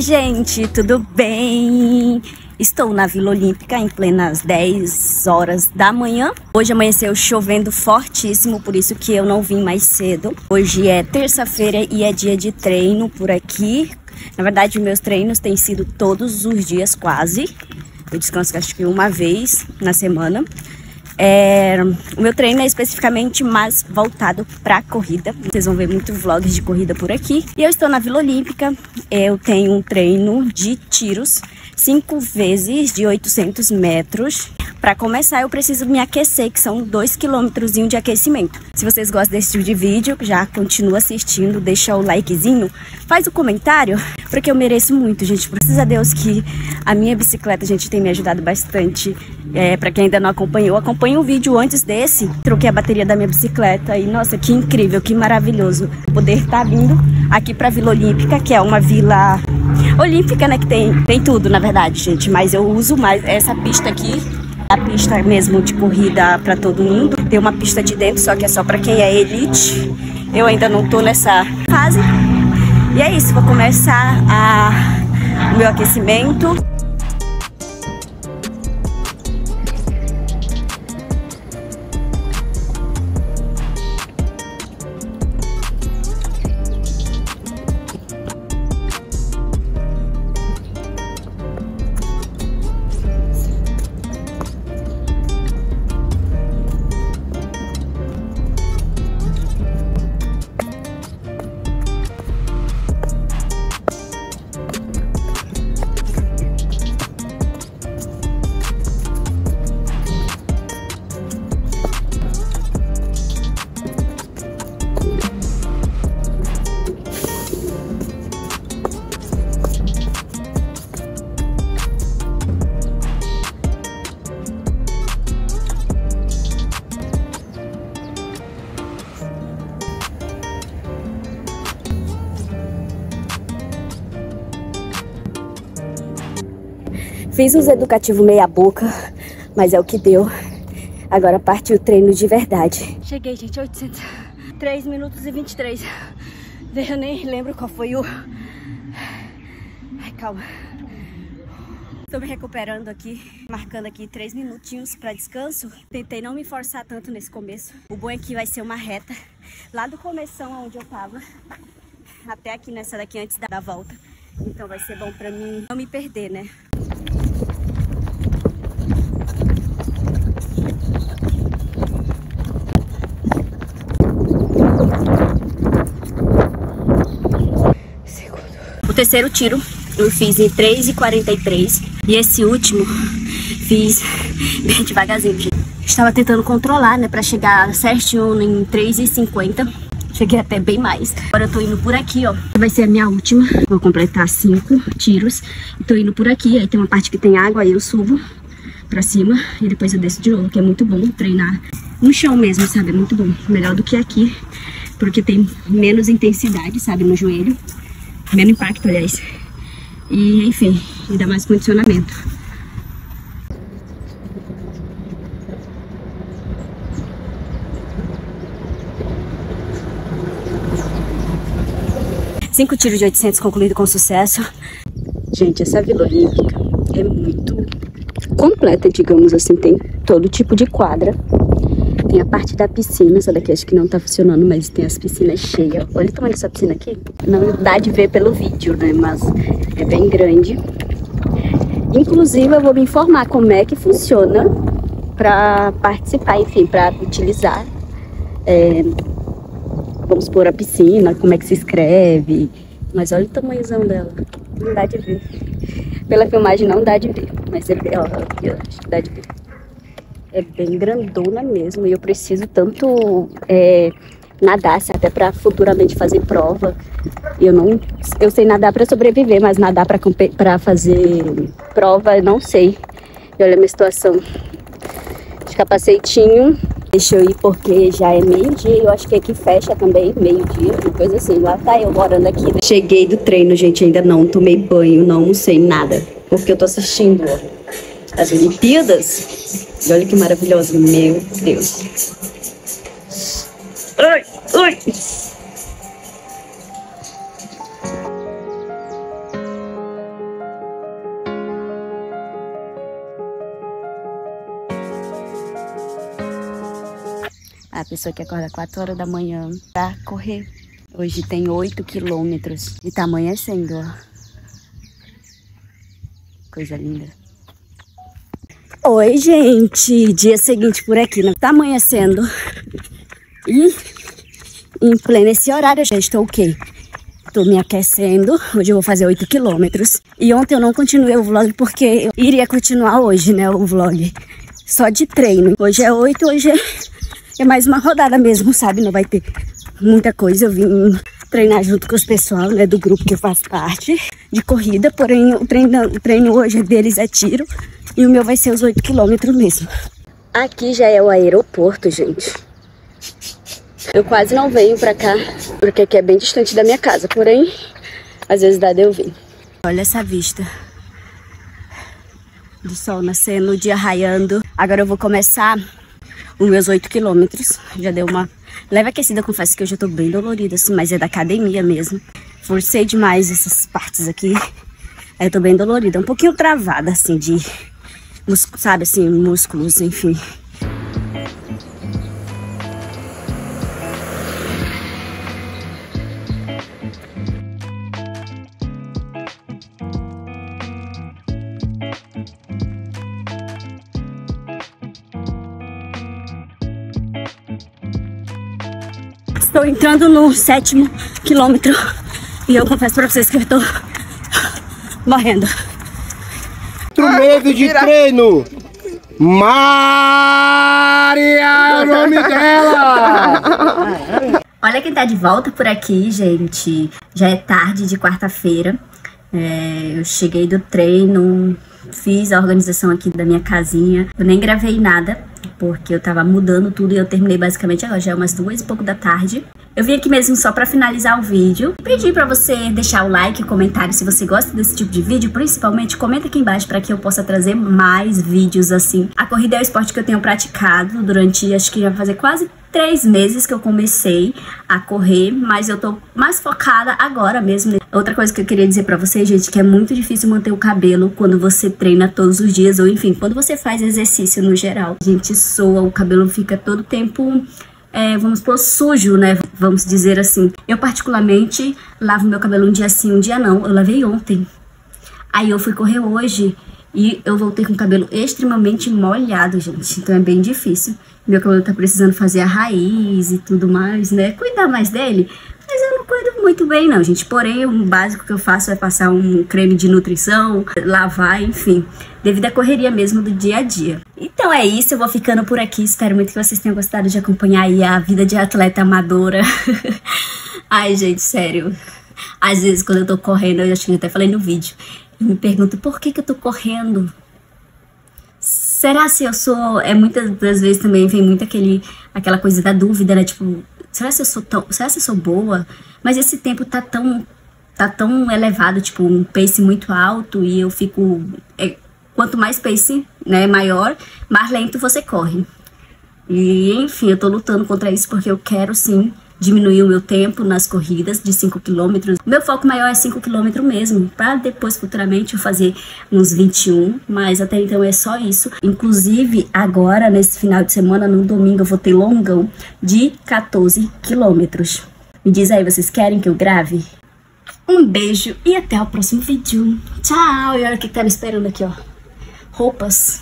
Oi, gente, tudo bem? Estou na Vila Olímpica em plenas 10 horas da manhã. Hoje amanheceu chovendo fortíssimo, por isso que eu não vim mais cedo. Hoje é terça-feira e é dia de treino por aqui. Na verdade, meus treinos têm sido todos os dias quase. Eu descanso acho que uma vez na semana. É, o meu treino é especificamente mais voltado para corrida. Vocês vão ver muitos vlogs de corrida por aqui. E eu estou na Vila Olímpica. Eu tenho um treino de tiros, cinco vezes de 800 metros. Para começar, eu preciso me aquecer, que são dois quilômetros de aquecimento. Se vocês gostam desse tipo de vídeo, já continua assistindo, deixa o likezinho, faz o comentário, porque eu mereço muito, gente. Graças a Deus que a minha bicicleta, gente, tem me ajudado bastante. É, para quem ainda não acompanhou, acompanhe o vídeo antes desse. Troquei a bateria da minha bicicleta e, nossa, que incrível, que maravilhoso poder estar tá vindo aqui para Vila Olímpica, que é uma vila olímpica, né, que tem, tem tudo, na verdade, gente. Mas eu uso mais essa pista aqui a pista mesmo de corrida para todo mundo. Tem uma pista de dentro, só que é só para quem é elite. Eu ainda não tô nessa fase. E é isso, vou começar a, o meu aquecimento. Fiz os educativos meia boca, mas é o que deu. Agora partiu o treino de verdade. Cheguei, gente, 800. 3 minutos e 23. Eu nem lembro qual foi o... Ai, calma. Tô me recuperando aqui, marcando aqui 3 minutinhos para descanso. Tentei não me forçar tanto nesse começo. O bom é que vai ser uma reta lá do começão onde eu tava, até aqui nessa daqui antes da volta. Então vai ser bom para mim não me perder, né? Terceiro tiro eu fiz em 3,43 e esse último fiz bem devagarzinho. Estava tentando controlar, né, para chegar certinho em 3,50. Cheguei até bem mais. Agora eu tô indo por aqui, ó. Vai ser a minha última. Vou completar cinco tiros. E tô indo por aqui. Aí tem uma parte que tem água, aí eu subo pra cima e depois eu desço de novo, que é muito bom treinar no chão mesmo, sabe? É muito bom. Melhor do que aqui, porque tem menos intensidade, sabe, no joelho menos impacto, aliás. E, enfim, e dá mais condicionamento. Cinco tiros de 800 concluído com sucesso. Gente, essa Vila Olímpica é muito completa, digamos assim. Tem todo tipo de quadra. Tem a parte da piscina, essa daqui acho que não tá funcionando, mas tem as piscinas cheias. Olha o tamanho dessa piscina aqui. Não dá de ver pelo vídeo, né? Mas é bem grande. Inclusive, eu vou me informar como é que funciona para participar, enfim, para utilizar. É, vamos supor, a piscina, como é que se escreve. Mas olha o tamanhozão dela. Não dá de ver. Pela filmagem não dá de ver. Mas é, ó, ó, acho que dá de ver é bem grandona mesmo. E eu preciso tanto é, nadar, até para futuramente fazer prova. Eu não, eu sei nadar para sobreviver, mas nadar para fazer prova eu não sei. E olha a minha situação de capaceitinho. Deixa eu ir porque já é meio-dia eu acho que aqui fecha também, meio-dia, uma coisa assim. Lá tá eu morando aqui. Né? Cheguei do treino, gente, ainda não tomei banho, não sei nada. Porque eu tô assistindo as Olimpíadas e olha que maravilhoso, meu Deus. Ai, ai. A pessoa que acorda 4 horas da manhã pra correr. Hoje tem 8 quilômetros e tá amanhecendo, é ó. Coisa linda. Oi, gente! Dia seguinte por aqui, não tá amanhecendo. E em pleno esse horário, eu já estou o quê? Tô me aquecendo. Hoje eu vou fazer 8 quilômetros. E ontem eu não continuei o vlog porque eu iria continuar hoje, né? O vlog. Só de treino. Hoje é 8, hoje é, é mais uma rodada mesmo, sabe? Não vai ter muita coisa. Eu vim treinar junto com os pessoal, né? Do grupo que eu faço parte. De corrida, porém o treino, o treino hoje deles é tiro. E o meu vai ser os 8 quilômetros mesmo. Aqui já é o aeroporto, gente. Eu quase não venho pra cá, porque aqui é bem distante da minha casa, porém, às vezes dá de eu vir. Olha essa vista do sol nascendo, o dia raiando. Agora eu vou começar os meus 8 quilômetros. Já deu uma leve aquecida, confesso que eu já tô bem dolorida, assim, mas é da academia mesmo. Forcei demais essas partes aqui. Aí eu tô bem dolorida, um pouquinho travada, assim, de, sabe, assim, músculos, enfim. Estou entrando no sétimo quilômetro e eu confesso pra vocês que eu tô morrendo. Outro mês de treino. Maria é o nome dela! Olha quem tá de volta por aqui, gente. Já é tarde de quarta-feira. É, eu cheguei do treino, fiz a organização aqui da minha casinha. Eu nem gravei nada, porque eu tava mudando tudo e eu terminei basicamente agora, já é umas duas e pouco da tarde. Eu vim aqui mesmo só para finalizar o vídeo. Pedi para você deixar o like comentário se você gosta desse tipo de vídeo, principalmente comenta aqui embaixo para que eu possa trazer mais vídeos assim. A corrida é o esporte que eu tenho praticado durante, acho que já vai fazer quase três meses que eu comecei a correr, mas eu tô mais focada agora mesmo. Outra coisa que eu queria dizer pra vocês, gente, que é muito difícil manter o cabelo quando você treina todos os dias, ou enfim, quando você faz exercício no geral. A gente soa, o cabelo fica todo tempo é, vamos supor, sujo, né? Vamos dizer assim. Eu, particularmente, lavo meu cabelo um dia sim, um dia não. Eu lavei ontem. Aí eu fui correr hoje e eu voltei com o cabelo extremamente molhado, gente. Então é bem difícil. Meu cabelo tá precisando fazer a raiz e tudo mais, né? Cuidar mais dele. Mas eu não cuido muito bem, não, gente. Porém, o básico que eu faço é passar um creme de nutrição, lavar, enfim. Devido à correria mesmo do dia a dia. Então é isso, eu vou ficando por aqui. Espero muito que vocês tenham gostado de acompanhar aí a vida de atleta amadora. Ai, gente, sério. Às vezes, quando eu tô correndo, eu que eu até falei no vídeo, eu me pergunto por que que eu tô correndo? Será se eu sou. É muitas das vezes também vem muito aquele, aquela coisa da dúvida, né? Tipo, será se eu sou tão. Será se eu sou boa? Mas esse tempo tá tão. tá tão elevado, tipo, um pace muito alto e eu fico. É, quanto mais pace, né, maior, mais lento você corre. E enfim, eu tô lutando contra isso porque eu quero sim diminuir o meu tempo nas corridas de 5 km. Meu foco maior é 5 km mesmo, para depois futuramente eu fazer uns 21, mas até então é só isso. Inclusive, agora nesse final de semana, no domingo, eu vou ter longão de 14 quilômetros. Me diz aí, vocês querem que eu grave? Um beijo e até o próximo vídeo. Tchau! E olha o que tá me esperando aqui, ó. Roupas.